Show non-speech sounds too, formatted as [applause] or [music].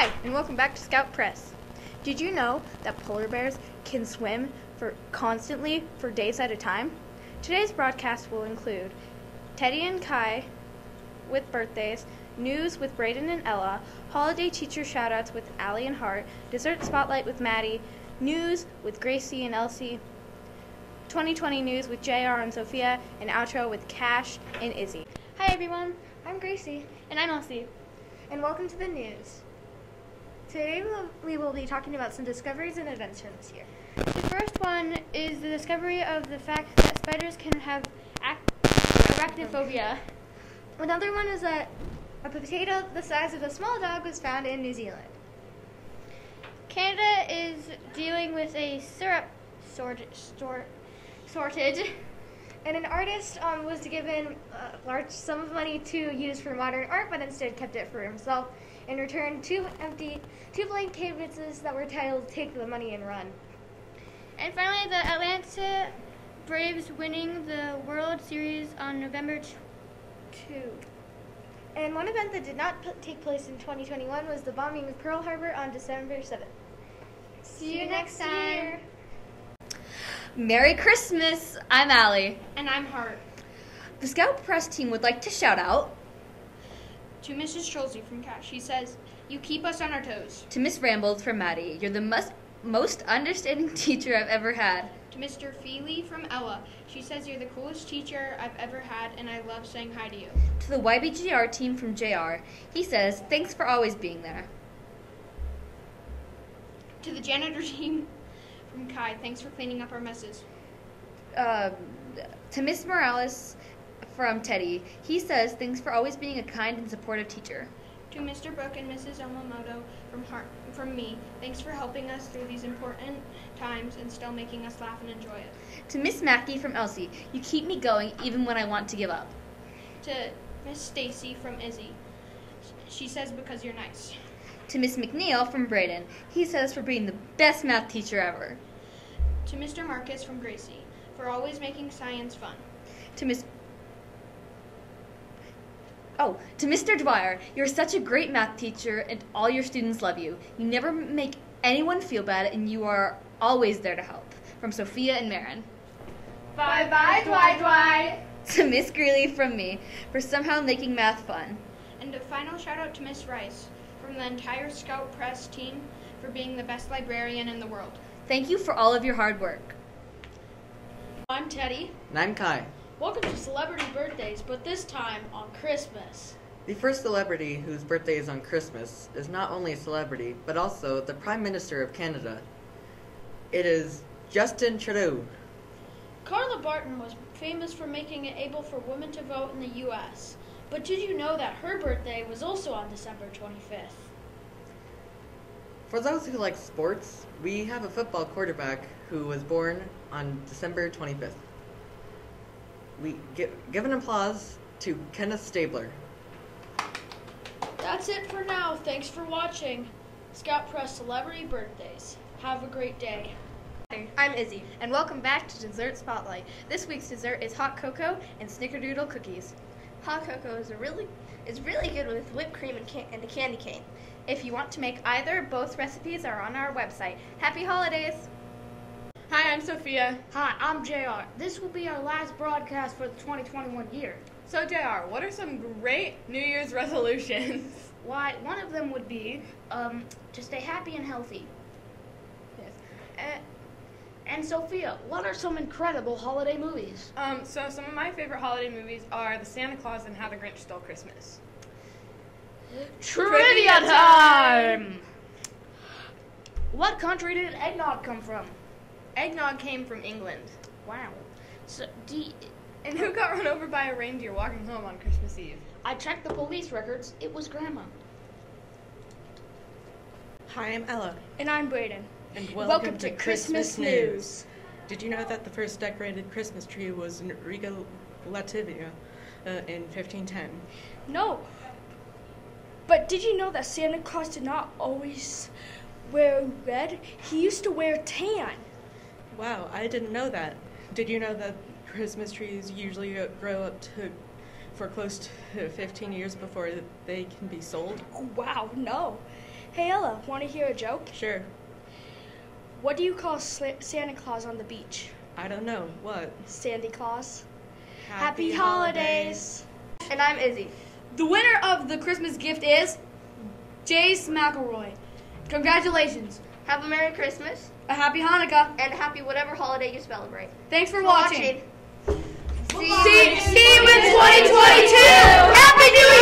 and welcome back to Scout Press. Did you know that polar bears can swim for constantly for days at a time? Today's broadcast will include Teddy and Kai with birthdays, news with Braden and Ella, holiday teacher shoutouts with Allie and Hart, dessert spotlight with Maddie, news with Gracie and Elsie, 2020 news with JR and Sophia, and outro with Cash and Izzy. Hi everyone, I'm Gracie. And I'm Elsie. And welcome to the news. Today we will be talking about some discoveries and events from this year. The first one is the discovery of the fact that spiders can have ac- arachnophobia. Another one is that a potato the size of a small dog was found in New Zealand. Canada is dealing with a syrup shortage. And an artist um, was given a large sum of money to use for modern art, but instead kept it for himself and returned two empty, two blank canvases that were titled "Take the Money and Run." And finally, the Atlanta Braves winning the World Series on November 2. And one event that did not p- take place in 2021 was the bombing of Pearl Harbor on December 7th. See you next time. Merry Christmas! I'm Allie. And I'm Hart. The Scout Press team would like to shout out To Mrs. Schulze from Cash, she says, You keep us on our toes. to Miss Rambles from Maddie. You're the most, most understanding [laughs] teacher I've ever had. To Mr. Feely from Ella, she says, You're the coolest teacher I've ever had, and I love saying hi to you. To the YBGR team from JR, he says, Thanks for always being there. To the janitor [laughs] team from Kai, thanks for cleaning up our messes. Um, to Miss Morales from Teddy, he says, Thanks for always being a kind and supportive teacher. To Mr. Brooke and Mrs. Omamoto from Hart, from me, thanks for helping us through these important times and still making us laugh and enjoy it. To Miss Mackey from Elsie, You keep me going even when I want to give up. To Miss Stacy from Izzy, she says, Because you're nice. To Miss McNeil from Braden, he says, For being the best math teacher ever. To Mr. Marcus from Gracie, for always making science fun. to Miss Oh, to Mr. Dwyer, you're such a great math teacher and all your students love you. You never make anyone feel bad and you are always there to help. From Sophia and Marin. Bye bye, Dwy Dwy. [laughs] To Miss Greeley from me for somehow making math fun. And a final shout out to Miss Rice from the entire Scout Press team for being the best librarian in the world. Thank you for all of your hard work. I'm Teddy. And I'm Kai. Welcome to Celebrity Birthdays, but this time on Christmas. The first celebrity whose birthday is on Christmas is not only a celebrity, but also the Prime Minister of Canada. It is Justin Trudeau. Clara Barton was famous for making it able for women to vote in the U.S. But did you know that her birthday was also on December 25th? For those who like sports, we have a football quarterback who was born on December 25th. We give, give an applause to Kenneth Stabler. That's it for now. Thanks for watching Scout Press Celebrity Birthdays. Have a great day. I'm Izzy, and welcome back to Dessert Spotlight. This week's dessert is hot cocoa and snickerdoodle cookies. Hot cocoa is a really is really good with whipped cream and, can- and a candy cane. If you want to make either, both recipes are on our website. Happy holidays! Hi, I'm Sophia. Hi, I'm JR. This will be our last broadcast for the 2021 year. So, JR, what are some great New Year's resolutions? [laughs] Why, one of them would be um, to stay happy and healthy. yes. And, and Sophia, what are some incredible holiday movies? Um, so, some of my favorite holiday movies are The Santa Clause and How the Grinch Stole Christmas. Trivia time! What country did eggnog come from? Eggnog came from England. Wow. So, do y- And who got run over by a reindeer walking home on Christmas Eve? I checked the police records. It was Grandma. Hi, I'm Ella, And I'm Braden. And Welcome, to, Christmas, News. Did you know that the first decorated Christmas tree was in Riga, Latvia, uh, in 1510? No. But did you know that Santa Claus did not always wear red? He used to wear tan. Wow, I didn't know that. Did you know that Christmas trees usually grow up to for close to 15 years before they can be sold? Oh, wow, no. Hey Ella, want to hear a joke? Sure. What do you call Santa Claus on the beach? I don't know. What? Sandy Claus. Happy, holidays. And I'm Izzy. The winner of the Christmas gift is Jace McElroy. Congratulations. Have a Merry Christmas A happy Hanukkah. and happy whatever holiday you celebrate. Thanks for For watching. watching. See, see you in 2022. Happy New Year.